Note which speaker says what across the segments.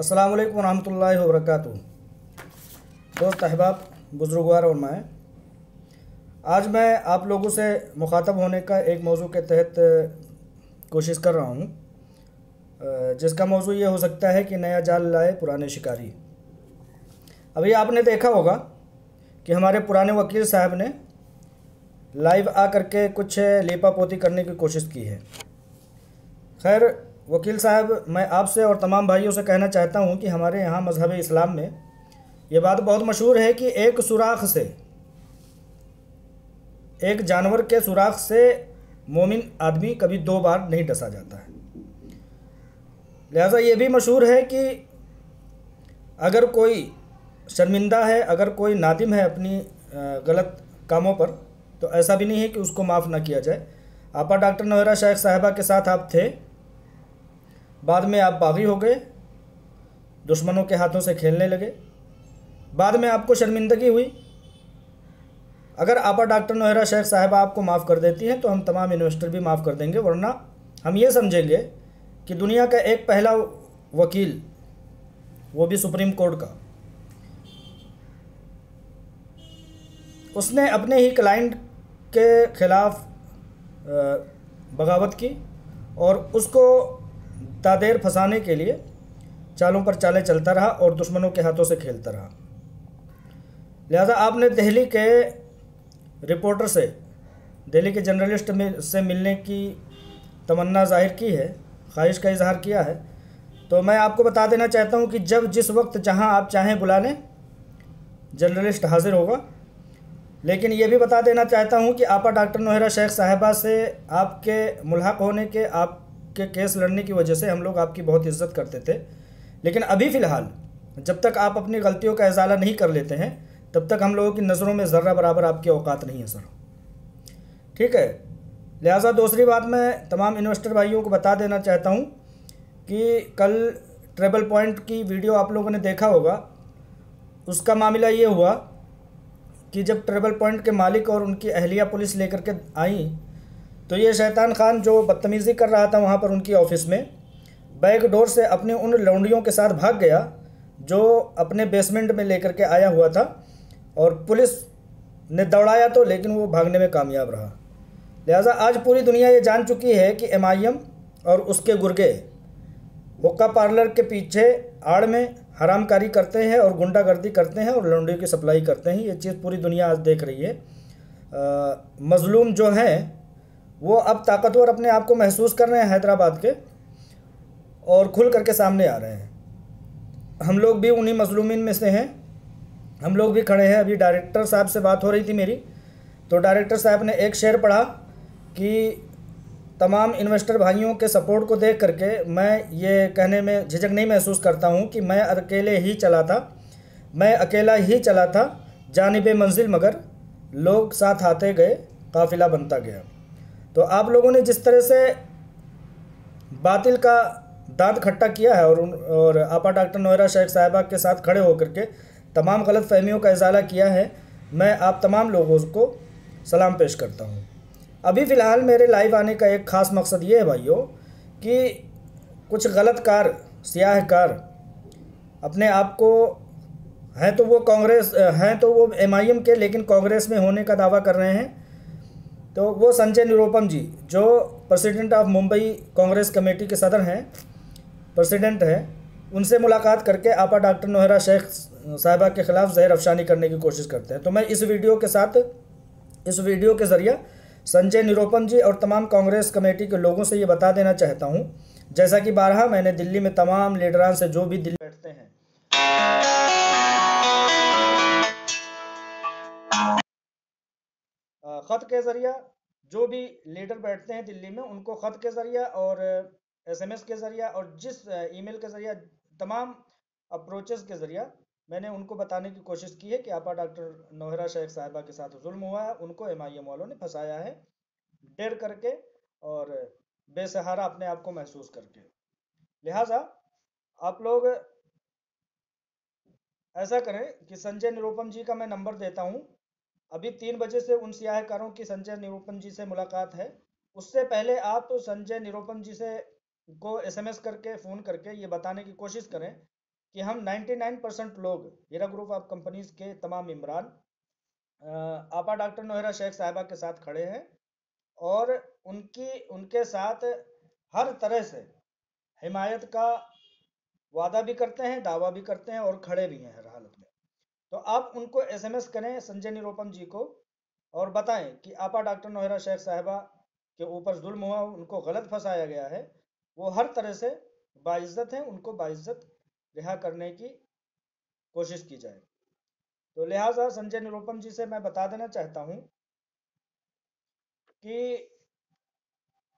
Speaker 1: अस्सलाम वालेकुम रहमतुल्लाहि व बरकातुहू दोस्त अहबाब, बुजुर्गवार और मैं आज मैं आप लोगों से मुखातब होने का एक मौजू के तहत कोशिश कर रहा हूँ। जिसका मौजू ये हो सकता है कि नया जाल लाए पुराने शिकारी। अभी आपने देखा होगा कि हमारे पुराने वकील साहब ने लाइव आ करके कुछ लेपा पोती करने की कोशिश की है। खैर वकील साहब, मैं आपसे और तमाम भाइयों से कहना चाहता हूँ कि हमारे यहाँ मज़हब इस्लाम में ये बात बहुत मशहूर है कि एक सुराख से, एक जानवर के सुराख से मोमिन आदमी कभी दो बार नहीं डसा जाता है। लिहाजा ये भी मशहूर है कि अगर कोई शर्मिंदा है, अगर कोई नादिम है अपनी गलत कामों पर तो ऐसा भी नहीं है कि उसको माफ़ ना किया जाए। आपा डॉक्टर नोहरा शेख साहबा के साथ आप थे बाद में आप बागी हो गए, दुश्मनों के हाथों से खेलने लगे। बाद में आपको शर्मिंदगी हुई। अगर आपा डॉक्टर नोहरा शेख साहबा आपको माफ़ कर देती हैं तो हम तमाम इन्वेस्टर भी माफ़ कर देंगे, वरना हम ये समझेंगे कि दुनिया का एक पहला वकील, वो भी सुप्रीम कोर्ट का। उसने अपने ही क्लाइंट के ख़िलाफ़ बगावत की और उसको तादेर फंसाने के लिए चालों पर चालें चलता रहा और दुश्मनों के हाथों से खेलता रहा। लिहाजा आपने दिल्ली के रिपोर्टर से, दिल्ली के जर्नलिस्ट में से मिलने की तमन्ना ज़ाहिर की है, ख्वाहिश का इजहार किया है। तो मैं आपको बता देना चाहता हूँ कि जब जिस वक्त जहाँ आप चाहें बुला लें जर्नलिस्ट हाजिर होगा। लेकिन ये भी बता देना चाहता हूँ कि आपा डॉक्टर नोहरा शेख साहिबा से आपके मुल्हक होने के आपके केस लड़ने की वजह से हम लोग आपकी बहुत इज़्ज़त करते थे। लेकिन अभी फ़िलहाल, जब तक आप अपनी गलतियों का इजाला नहीं कर लेते हैं, तब तक हम लोगों की नज़रों में ज़र्रा बराबर आपकी औकात नहीं है, सर। ठीक है? लिहाजा दूसरी बात मैं तमाम इन्वेस्टर भाइयों को बता देना चाहता हूँ कि कल ट्रेबल पॉइंट की वीडियो आप लोगों ने देखा होगा। उसका मामला ये हुआ कि जब ट्रेबल पॉइंट के मालिक और उनकी अहलिया पुलिस लेकर के आई तो ये शैतान खान जो बदतमीज़ी कर रहा था वहाँ पर उनकी ऑफ़िस में बैक डोर से अपने उन लौंडियों के साथ भाग गया, जो अपने बेसमेंट में लेकर के आया हुआ था और पुलिस ने दौड़ाया तो लेकिन वो भागने में कामयाब रहा। लिहाजा आज पूरी दुनिया ये जान चुकी है कि एमआईएम और उसके गुर्गे हुक्का पार्लर के पीछे आड़ में हरामकारी करते हैं और गुंडागर्दी करते हैं और लौंडियों की सप्लाई करते हैं। ये चीज़ पूरी दुनिया आज देख रही है। मज़लूम जो हैं वो अब ताकतवर अपने आप को महसूस कर रहे हैं हैदराबाद के और खुल करके सामने आ रहे हैं। हम लोग भी उन्हीं मजलूमिन में से हैं। हम लोग भी खड़े हैं। अभी डायरेक्टर साहब से बात हो रही थी मेरी। तो डायरेक्टर साहब ने एक शेर पढ़ा कि तमाम इन्वेस्टर भाइयों के सपोर्ट को देख करके मैं ये कहने में झिझक नहीं महसूस करता हूँ कि मैं अकेले ही चला था। मैं अकेला ही चला था। जानब मंजिल मगर लोग साथ आते गए, काफिला बनता गया। तो आप लोगों ने जिस तरह से बातिल का दांत खट्टा किया है और उन, और आपा डॉक्टर नोहरा शेख साहिबा के साथ खड़े होकर के तमाम गलत फहमियों का इजाला किया है, मैं आप तमाम लोगों को सलाम पेश करता हूँ। अभी फ़िलहाल मेरे लाइव आने का एक ख़ास मकसद ये है भाइयों कि कुछ गलत कार सियाह कार अपने आप को हैं तो वो कांग्रेस, हैं तो वो एमआईएम के, लेकिन कांग्रेस में होने का दावा कर रहे हैं। तो वो संजय निरूपम जी, जो president of Mumbai Congress committee के सदर हैं प्रेसिडेंट हैं, उनसे मुलाकात करके आपा डॉक्टर नोहरा शेख साहिबा के ख़िलाफ़ जहर अफशानी करने की कोशिश करते हैं। तो मैं इस वीडियो के साथ, इस वीडियो के ज़रिए संजय निरूपम जी और तमाम कांग्रेस कमेटी के लोगों से ये बता देना चाहता हूँ। जैसा कि बारह, मैंने दिल्ली में तमाम लीडरान से जो भी दिल्ली बैठते हैं। ख़त के ज़रिया जो भी लीडर बैठते हैं दिल्ली में, उनको ख़त के ज़रिया और एसएमएस के ज़रिए और जिस ईमेल के ज़रिए, तमाम अप्रोचेस के ज़रिए मैंने उनको बताने की कोशिश की है कि आपा डॉक्टर नोहरा शेख साहिबा के साथ जुल्म हुआ है, उनको एम आई वालों ने फंसाया है, डेर करके और बेसहारा अपने आप को महसूस करके। लिहाजा आप लोग ऐसा करें कि संजय निरूपम जी का मैं नंबर देता हूँ अभी तीन बजे से उन सियाहकारों की संजय निरूपम जी से मुलाकात है। उससे पहले आप तो संजय निरूपम जी से को एसएमएस करके, फ़ोन करके ये बताने की कोशिश करें कि हम 99 परसेंट लोग, हीरा ग्रुप ऑफ़ कंपनीज़ के तमाम इमरान आपा डॉक्टर नोहरा शेख साहिबा के साथ खड़े हैं और उनकी, उनके साथ हर तरह से हिमायत का वादा भी करते हैं, दावा भी करते हैं और खड़े भी हैं तो आप उनको एसएमएस करें संजय निरोपम जी को और बताएँ कि आपा डॉक्टर नोहरा शेख साहिबा के ऊपर जुल्म हुआ, उनको गलत फंसाया गया है। वो हर तरह से बाइज्जत हैं, उनको बाइज्जत रिहा करने की कोशिश की जाए। तो लिहाजा संजय निरोपम जी से मैं बता देना चाहता हूँ कि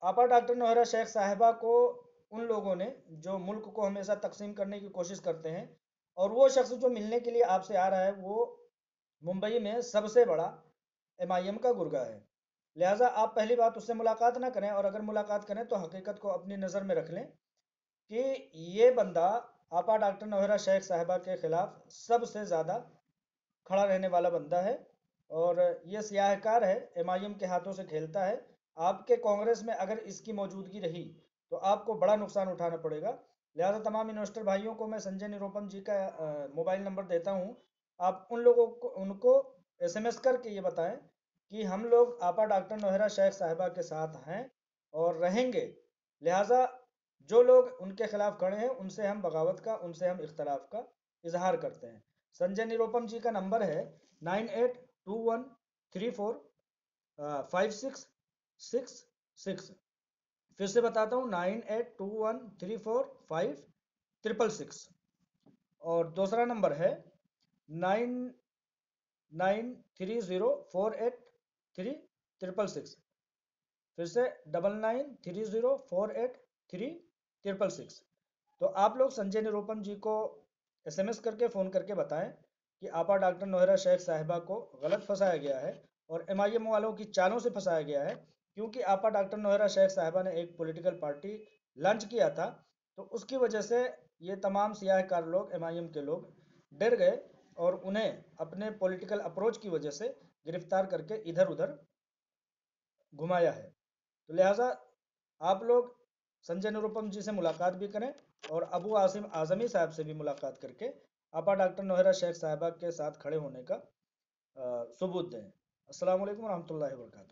Speaker 1: आपा डॉक्टर नोहरा शेख साहिबा को उन लोगों ने जो मुल्क को हमेशा तकसीम करने की कोशिश करते हैं और वो शख्स जो मिलने के लिए आपसे आ रहा है, वो मुंबई में सबसे बड़ा एमआईएम का गुर्गा है। लिहाजा आप पहली बात उससे मुलाकात ना करें और अगर मुलाकात करें तो हकीकत को अपनी नज़र में रख लें कि ये बंदा आपा डॉक्टर नोहरा शेख साहिबा के ख़िलाफ़ सबसे ज़्यादा खड़ा रहने वाला बंदा है और ये सियाहकार है एम के हाथों से खेलता है। आपके कांग्रेस में अगर इसकी मौजूदगी रही तो आपको बड़ा नुकसान उठाना पड़ेगा। लिहाजा तमाम इन्वेस्टर भाइयों को मैं संजय निरूपम जी का मोबाइल नंबर देता हूँ। आप उन लोगों को, उनको एसएमएस करके ये बताएँ कि हम लोग आपा डॉक्टर नोहरा शेख साहिबा के साथ हैं और रहेंगे। लिहाजा जो लोग उनके खिलाफ खड़े हैं, उनसे हम बगावत का, उनसे हम इख्तलाफ का इजहार करते हैं। संजय निरूपम जी का नंबर है nine eight two one three four five six six six. फिर से बताता हूँ, nine eight two one three four five triple six. और दूसरा नंबर है nine nine three zero four eight three triple six. फिर से double nine three zero four eight three triple six. तो आप लोग संजय निरूपम जी को एसएमएस करके, फ़ोन करके बताएँ कि आपा डॉक्टर नोहरा शेख साहिबा को गलत फंसाया गया है और एमआईएम वालों की चालों से फंसाया गया है। क्योंकि आपा डॉक्टर नोहरा शेख साहिबा ने एक पॉलिटिकल पार्टी लॉन्च किया था तो उसकी वजह से ये तमाम सियाहकार लोग एमआईएम के लोग डर गए और उन्हें अपने पॉलिटिकल अप्रोच की वजह से गिरफ़्तार करके इधर उधर घुमाया है। तो लिहाजा आप लोग संजय निरुपम जी से मुलाकात भी करें और अबू आसिम आज़मी साहब से भी मुलाकात करके आपा डॉक्टर नोहरा शेख साहिबा के साथ खड़े होने का सबूत दें। असल वरहमल वर्का